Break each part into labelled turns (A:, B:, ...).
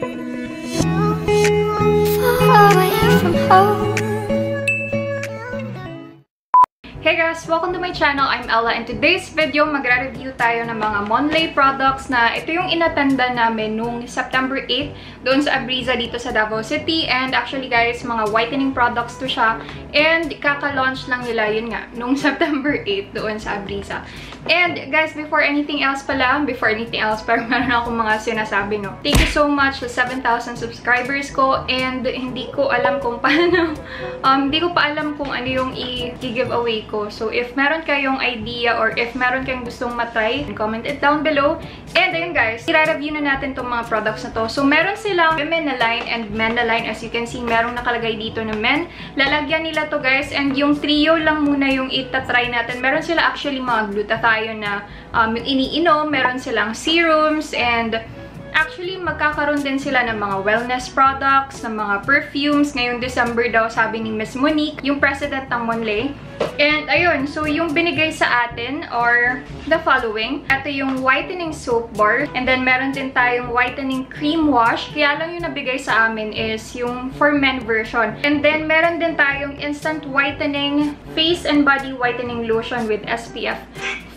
A: Far away from home.
B: Guys! Welcome to my channel. I'm Ella and today's video magre-review tayo ng mga Monlay products na ito yung inatanda namin nung September 8 doon sa Abriza dito sa Davao City and actually guys, mga whitening products to siya and kaka-launch lang nila yun nga nung September 8 doon sa Abriza. And guys, before anything else pala, before anything else, pero meron akong mga sinasabi, no? Thank you so much sa 7,000 subscribers ko and hindi ko alam kung paano, um, hindi ko pa alam kung ano yung i-giveaway ko. So, if meron kayong idea or if meron kayong gustong matry, comment it down below. And ayun guys, i-review na natin tong mga products na to. So, meron silang women na line and men na line. As you can see, merong nakalagay dito na men. Lalagyan nila to guys and yung trio lang muna yung itatry natin. Meron sila actually mga glutathione na um, iniinom. Meron silang serums and actually magkakaroon din sila ng mga wellness products, ng mga perfumes. Ngayong December daw, sabi ni Miss Monique, yung president ng Monlay. And ayun, so yung binigay sa atin or the following. Ito yung whitening soap bar. And then meron din tayong whitening cream wash. Kaya lang yung nabigay sa amin is yung for men version. And then meron din tayong instant whitening face and body whitening lotion with SPF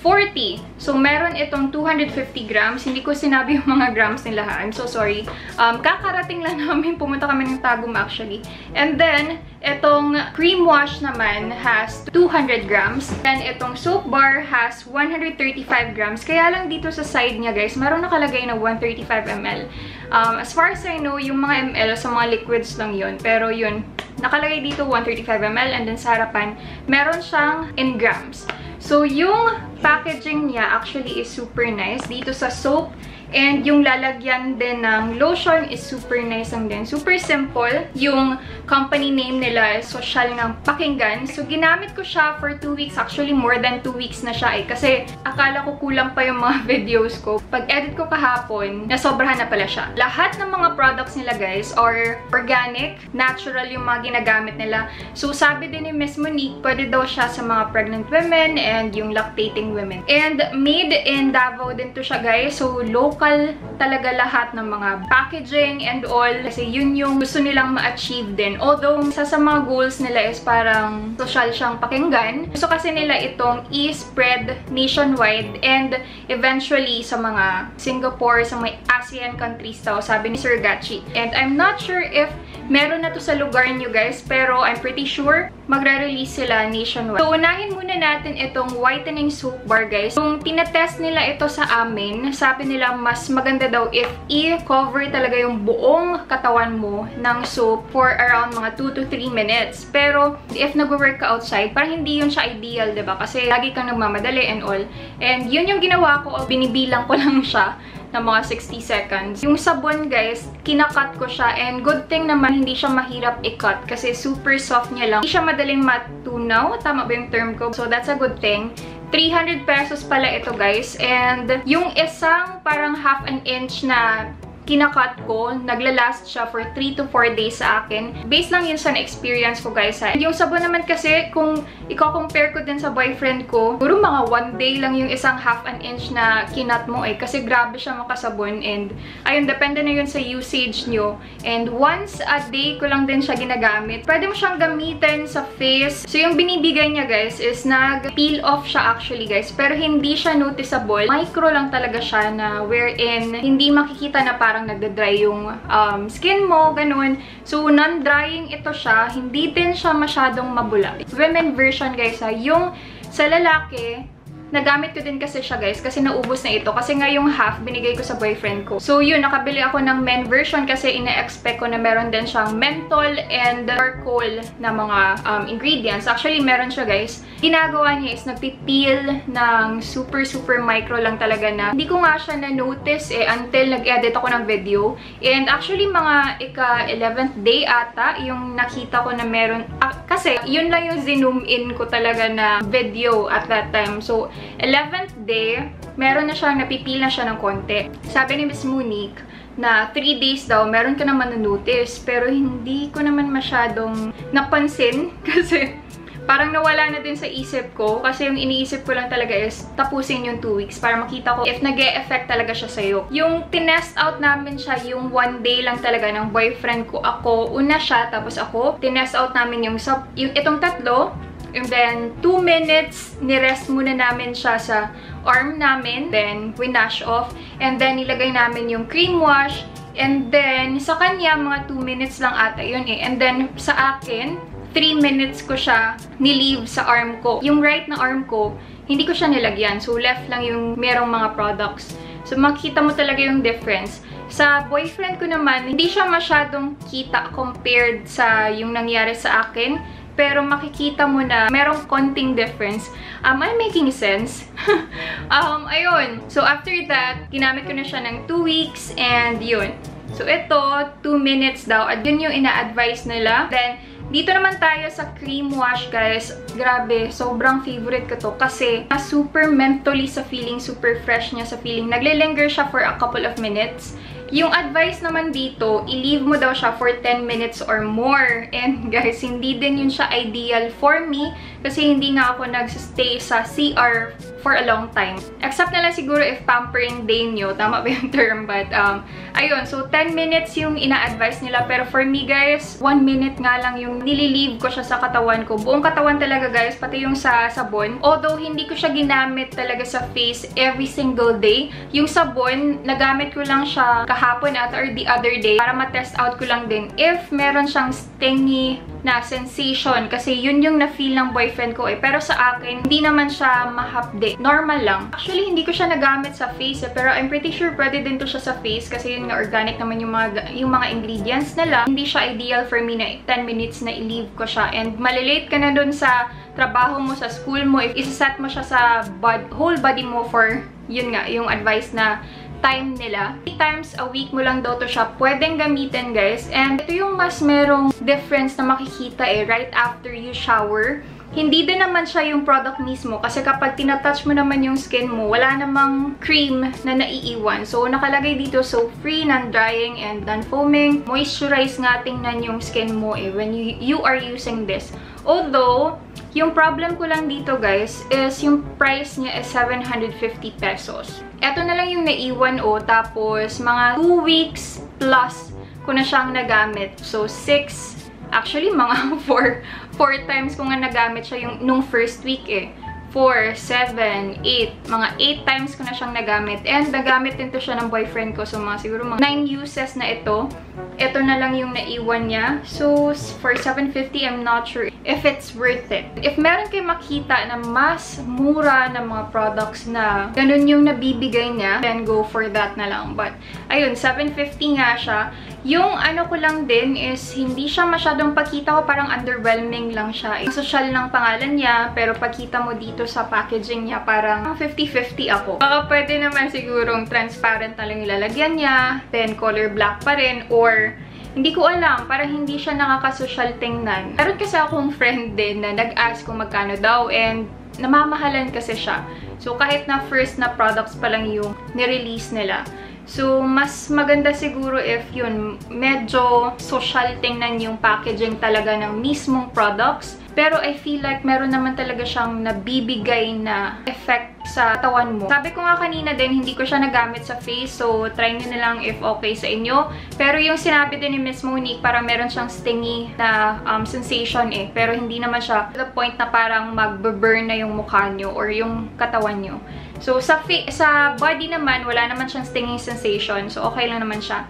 B: 40. So, meron itong 250 grams. Hindi ko sinabi yung mga grams nila ha. I'm so sorry. Um, kakarating lang namin. Pumunta kami ng Tagum actually. And then, itong cream wash naman has 200 grams. Then, itong soap bar has 135 grams. Kaya lang dito sa side niya guys, meron nakalagay na 135 ml. Um, as far as I know, yung mga ml sa mga liquids lang yun. Pero yun, nakalagay dito 135 ml. And then sa harapan, meron siyang in grams. So, yung packaging niya actually is super nice. Dito sa soap, And yung lalagyan din ng lotion is super nice lang din. Super simple. Yung company name nila is social ng pakinggan. So, ginamit ko siya for 2 weeks. Actually, more than 2 weeks na siya eh. Kasi akala ko kulang pa yung mga videos ko. Pag-edit ko kahapon, nasobrahan na pala siya. Lahat ng mga products nila guys are organic, natural yung mga ginagamit nila. So, sabi din ni Miss Monique, pwede daw siya sa mga pregnant women and yung lactating women. And made in Davao din to siya guys. So, local local talaga lahat ng mga packaging and all. Kasi yun yung gusto nilang ma-achieve din. Although, isa sa mga goals nila is parang social siyang pakinggan. Gusto kasi nila itong i-spread nationwide and eventually sa mga Singapore, sa mga ASEAN countries daw, sabi ni Sir Gachi. And I'm not sure if meron na to sa lugar nyo guys, pero I'm pretty sure magre-release sila nationwide. So, unahin muna natin itong whitening soap bar guys. Kung tinetest nila ito sa amin, sabi nila mas maganda daw if i-cover talaga yung buong katawan mo ng soap for around mga 2 to 3 minutes. Pero, if nag-work ka outside, parang hindi yun siya ideal, ba diba? Kasi lagi kang nagmamadali and all. And yun yung ginawa ko, binibilang ko lang siya na mga 60 seconds. Yung sabon, guys, kinakat ko siya and good thing naman hindi siya mahirap i-cut kasi super soft niya lang. Hindi siya madaling matunaw. Tama ba yung term ko? So, that's a good thing. 300 pesos pala ito, guys. And yung isang parang half an inch na kinakat ko, naglalast siya for 3 to 4 days sa akin. Based lang yun sa na-experience ko, guys. Ha. Yung sabon naman kasi, kung i-compare ko din sa boyfriend ko, puro mga 1 day lang yung isang half an inch na kinat mo eh. Kasi grabe siya makasabon. And, ayun, depende na yun sa usage nyo. And once a day ko lang din siya ginagamit. Pwede mo siyang gamitin sa face. So, yung binibigay niya, guys, is nag-peel off siya actually, guys. Pero hindi siya noticeable. Micro lang talaga siya na wherein hindi makikita na parang parang nagda-dry yung um, skin mo, ganun. So, non-drying ito siya. Hindi din siya masyadong mabula. Women version, guys, ha. Yung sa lalaki, Nagamit ko din kasi siya guys kasi naubos na ito. Kasi nga yung half binigay ko sa boyfriend ko. So yun, nakabili ako ng men version kasi ina-expect ko na meron din siyang menthol and charcoal na mga um, ingredients. Actually, meron siya guys. Ginagawa niya is nagpipeel ng super super micro lang talaga na hindi ko nga siya na-notice eh until nag-edit ako ng video. And actually, mga ika-11th day ata yung nakita ko na meron. Ah, kasi yun lang yung zoom in ko talaga na video at that time. So, 11th day, meron na siya, napipil na siya ng konti. Sabi ni Miss Monique, na 3 days daw, meron ka naman na-notice. Pero hindi ko naman masyadong napansin kasi parang nawala na din sa isip ko kasi yung iniisip ko lang talaga is tapusin yung 2 weeks para makita ko if nag -e effect talaga siya sa'yo. Yung tinest out namin siya yung one day lang talaga ng boyfriend ko. Ako, una siya, tapos ako. Tinest out namin yung, yung itong tatlo. And then, 2 minutes, nirest muna namin siya sa arm namin. Then, winash off. And then, nilagay namin yung cream wash. And then, sa kanya, mga 2 minutes lang ata yun eh. And then, sa akin, 3 minutes ko siya nilive sa arm ko. Yung right na arm ko, hindi ko siya nilagyan. So, left lang yung merong mga products. So, makita mo talaga yung difference. Sa boyfriend ko naman, hindi siya masyadong kita compared sa yung nangyari sa akin. Pero makikita mo na merong konting difference. Am I making sense? um, ayun. So, after that, ginamit ko na siya ng 2 weeks and yun. So, ito, 2 minutes daw. At yun yung ina-advise nila. Then, dito naman tayo sa cream wash, guys. Grabe, sobrang favorite ko to. Kasi, super mentally sa feeling, super fresh niya sa feeling. Nagle-linger siya for a couple of minutes. Yung advice naman dito, i-leave mo daw siya for 10 minutes or more. And guys, hindi din yun siya ideal for me kasi hindi nga ako nag-stay sa CR for a long time. Except na lang siguro if pampering day nyo, tama ba yung term? But, um, ayun, so 10 minutes yung ina-advise nila. Pero for me guys, 1 minute nga lang yung nililive ko siya sa katawan ko. Buong katawan talaga guys, pati yung sa sabon. Although, hindi ko siya ginamit talaga sa face every single day. Yung sabon, nagamit ko lang siya kahapon at or the other day para ma-test out ko lang din if meron siyang stingy na sensation kasi yun yung na-feel ng boyfriend ko eh. Pero sa akin, hindi naman siya mahapde. Normal lang. Actually, hindi ko siya nagamit sa face eh, pero I'm pretty sure pwede din to siya sa face kasi yun nga organic naman yung mga, yung mga ingredients nila. Hindi siya ideal for me na 10 minutes na i-leave ko siya. And malilate ka na dun sa trabaho mo, sa school mo, if isa-set mo siya sa bod whole body mo for, yun nga, yung advice na time nila. 3 times a week mo lang daw to siya pwedeng gamitin, guys. And ito yung mas merong difference na makikita eh, right after you shower. Hindi din naman siya yung product mismo kasi kapag tinatouch mo naman yung skin mo, wala namang cream na naiiwan. So, nakalagay dito soap-free, non-drying, and non-foaming. Moisturize nga tingnan yung skin mo eh when you, you are using this. Although, yung problem ko lang dito guys is yung price niya is 750 pesos. Ito na lang yung naiwan o, oh, tapos mga 2 weeks plus ko na siyang nagamit. So, 6 Actually, mga 4, 4 times ko nga nagamit siya yung, nung first week eh. 4, 7, 8. Mga 8 times ko na siyang nagamit. And nagamit din to siya ng boyfriend ko. So, mga siguro mga 9 uses na ito. Ito na lang yung naiwan niya. So, for 750, I'm not sure if it's worth it. If meron kayo makita na mas mura na mga products na ganun yung nabibigay niya, then go for that na lang. But, ayun, 750 nga siya. Yung ano ko lang din is hindi siya masyadong pakita ko, parang underwhelming lang siya. Social ng pangalan niya, pero pagkita mo dito sa packaging niya, parang 50-50 ako. Baka pwede naman sigurong transparent na lang ilalagyan niya, then color black pa rin, or hindi ko alam, para hindi siya nakakasosyal tingnan. Meron kasi akong friend din na nag-ask kung magkano daw, and namamahalan kasi siya. So, kahit na first na products pa lang yung nirelease nila, So, mas maganda siguro if yun, medyo social tingnan yung packaging talaga ng mismong products. Pero I feel like meron naman talaga siyang nabibigay na effect sa tawan mo. Sabi ko nga kanina din, hindi ko siya nagamit sa face. So, try nyo na lang if okay sa inyo. Pero yung sinabi din ni Miss Monique, parang meron siyang stingy na um, sensation eh. Pero hindi naman siya the point na parang mag-burn na yung mukha nyo or yung katawan nyo. So, sa, sa body naman, wala naman siyang stinging sensation. So, okay lang naman siya.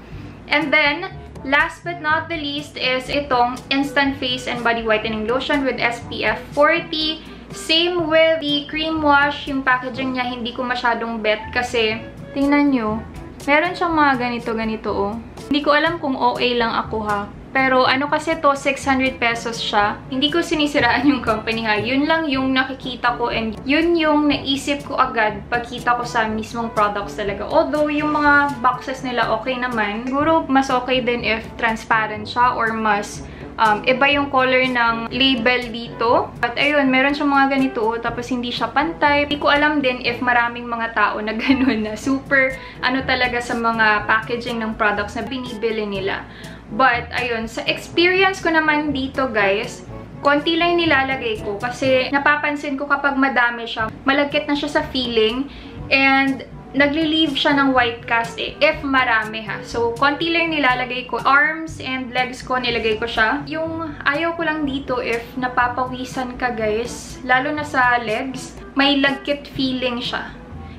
B: And then, last but not the least is itong Instant Face and Body Whitening Lotion with SPF 40. Same with the cream wash. Yung packaging niya, hindi ko masyadong bet kasi, tingnan nyo, meron siyang mga ganito-ganito oh. Hindi ko alam kung OA lang ako ha. Pero ano kasi to, 600 pesos siya. Hindi ko sinisiraan yung company ha. Yun lang yung nakikita ko and yun yung naisip ko agad pagkita ko sa mismong products talaga. Although yung mga boxes nila okay naman, siguro mas okay din if transparent siya or mas um, iba yung color ng label dito. But ayun, meron siyang mga ganito, oh, tapos hindi siya pantay. Hindi ko alam din if maraming mga tao na ganun na super ano talaga sa mga packaging ng products na binibili nila. But, ayun, sa experience ko naman dito, guys, konti lang nilalagay ko kasi napapansin ko kapag madami siya, malagkit na siya sa feeling and nagli-leave siya ng white cast eh, if marami ha. So, konti lang nilalagay ko. Arms and legs ko, nilagay ko siya. Yung ayaw ko lang dito if napapawisan ka guys, lalo na sa legs, may lagkit feeling siya.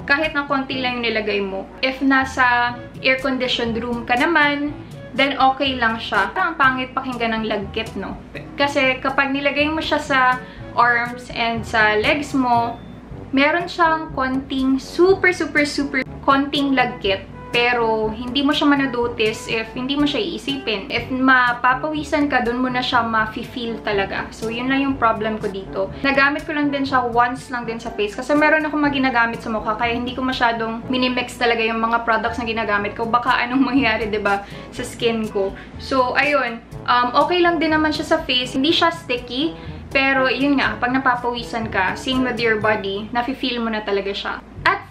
B: Kahit na konti lang nilagay mo. If nasa air-conditioned room ka naman, then okay lang siya. Parang pangit pakinggan ng lagkit, no? Kasi kapag nilagay mo siya sa arms and sa legs mo, meron siyang konting super, super, super konting lagkit. Pero, hindi mo siya manodotice if hindi mo siya iisipin. If mapapawisan ka, dun mo na siya ma-feel talaga. So, yun lang yung problem ko dito. Nagamit ko lang din siya once lang din sa face. Kasi meron ako mga ginagamit sa mukha. Kaya hindi ko masyadong minimix talaga yung mga products na ginagamit ko. Baka anong mangyari, ba diba, sa skin ko. So, ayun. Um, okay lang din naman siya sa face. Hindi siya sticky. Pero, yun nga, pag napapawisan ka, same with your body, nafe-feel mo na talaga siya.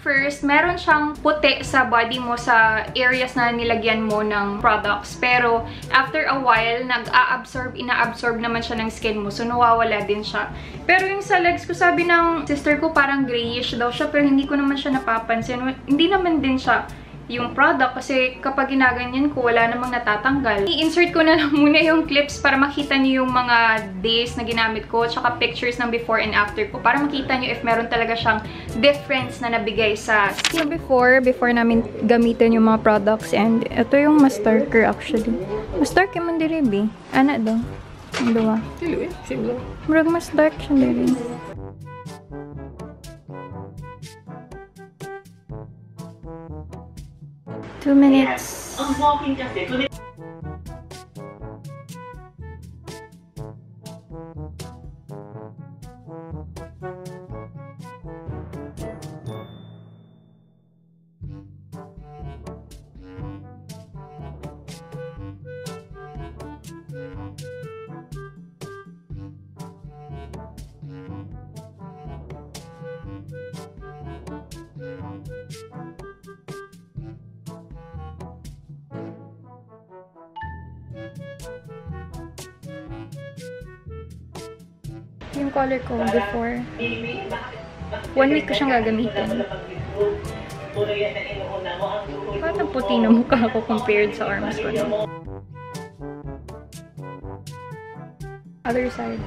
B: First, meron siyang puti sa body mo sa areas na nilagyan mo ng products. Pero, after a while, nag-a-absorb, ina-absorb naman siya ng skin mo. So, nawawala din siya. Pero yung sa legs ko, sabi ng sister ko, parang grayish daw siya. Pero hindi ko naman siya napapansin. Hindi naman din siya yung product kasi kapag ginaganyan ko, wala namang natatanggal. I-insert ko na lang muna yung clips para makita niyo yung mga days na ginamit ko tsaka pictures ng before and after ko para makita niyo if meron talaga siyang difference na nabigay sa yung before, before namin gamitin yung mga products and ito yung mas darker actually. Mas dark yung mandiribi. Ana daw. Ang duwa. Murag mas dark siya diri. Two minutes. Yung color ko before. One week ko siyang gagamitin. Bakit ang puti na mukha ko compared sa arms ko? No? Other side.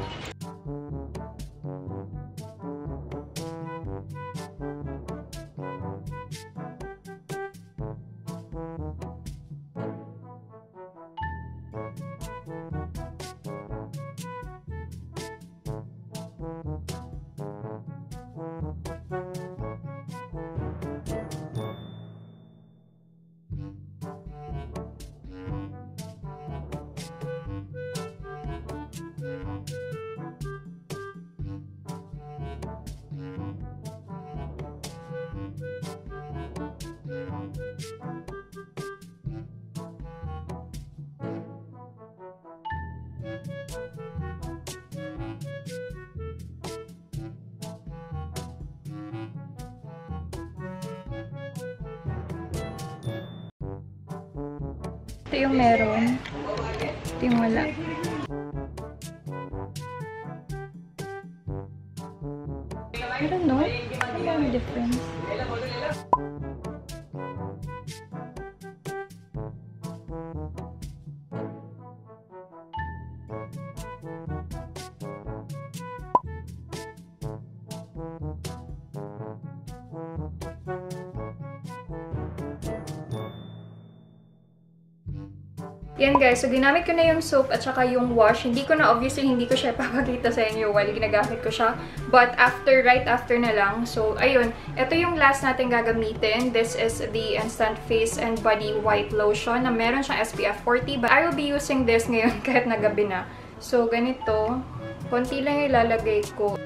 B: Ito yung meron. Ito yung wala. Yan guys, so ginamit ko na yung soap at saka yung wash. Hindi ko na, obviously, hindi ko siya papakita sa inyo while ginagamit ko siya. But after, right after na lang. So, ayun. Ito yung last natin gagamitin. This is the Instant Face and Body White Lotion na meron siyang SPF 40. But I will be using this ngayon kahit na gabi na. So, ganito. Konti lang ilalagay ko.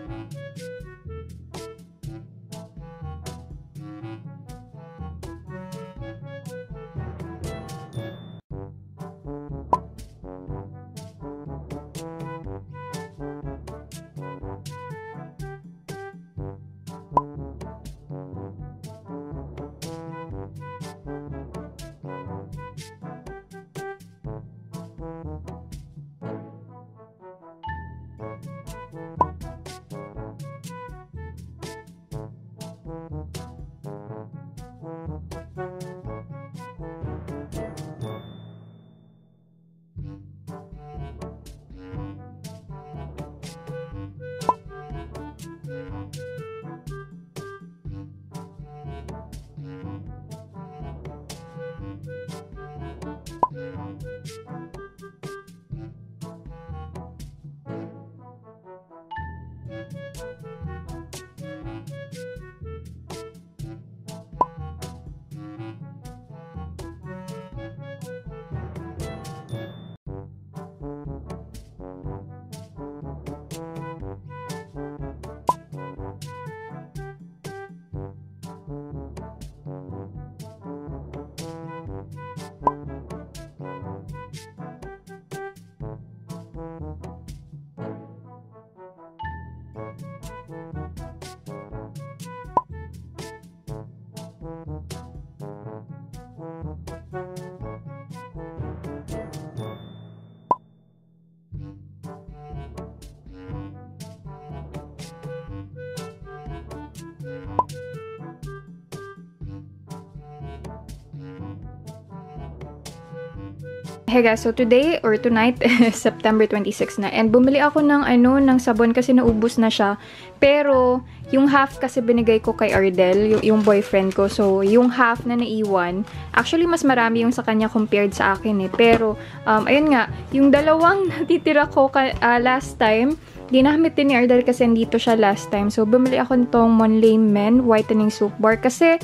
B: Hey guys, so today or tonight September 26 na and bumili ako ng ano ng sabon kasi naubos na siya. Pero yung half kasi binigay ko kay Ardel, yung, yung boyfriend ko. So yung half na naiwan, actually mas marami yung sa kanya compared sa akin eh. Pero um, ayun nga, yung dalawang natitira ko ka, uh, last time, ginamit din ni Ardel kasi dito siya last time. So bumili ako nitong Monlay Men Whitening Soap Bar kasi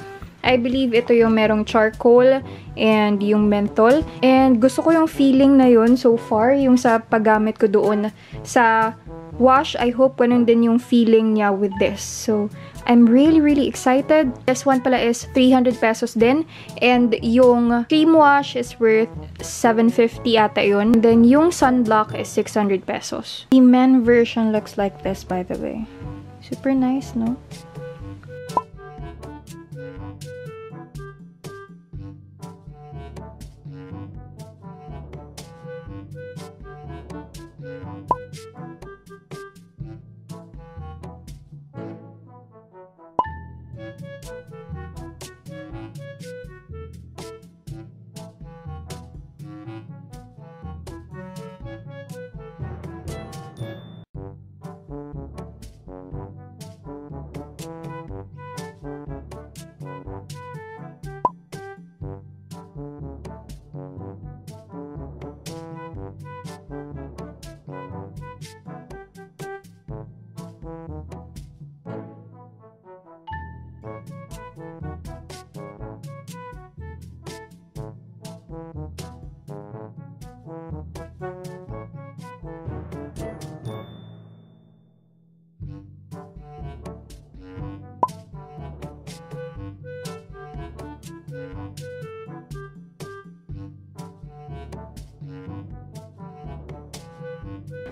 B: I believe ito yung merong charcoal and yung menthol. And gusto ko yung feeling na yun so far, yung sa paggamit ko doon sa wash. I hope ganun din yung feeling niya with this. So, I'm really, really excited. This one pala is 300 pesos din. And yung cream wash is worth 750 ata yun. Then yung sunblock is 600 pesos. The men version looks like this, by the way. Super nice, no?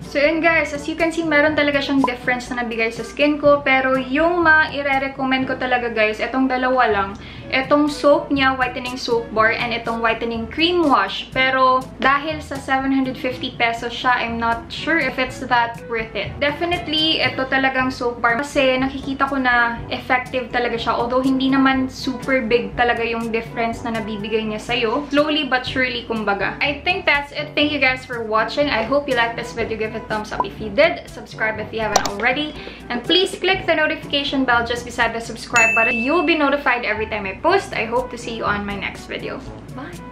B: So yun guys, as you can see, meron talaga siyang difference na nabigay sa skin ko. Pero yung ma-i-recommend ko talaga guys, itong dalawa lang. Itong soap niya, whitening soap bar, and itong whitening cream wash. Pero dahil sa 750 pesos siya, I'm not sure if it's that worth it. Definitely, ito talagang soap bar. Kasi nakikita ko na effective talaga siya. Although hindi naman super big talaga yung difference na nabibigay niya sa'yo. Slowly but surely, kumbaga. I think that's it. Thank you guys for watching. I hope you liked this video. Give it a thumbs up if you did. Subscribe if you haven't already. And please click the notification bell just beside the subscribe button. You'll be notified every time I post. I hope to see you on my next video. Bye!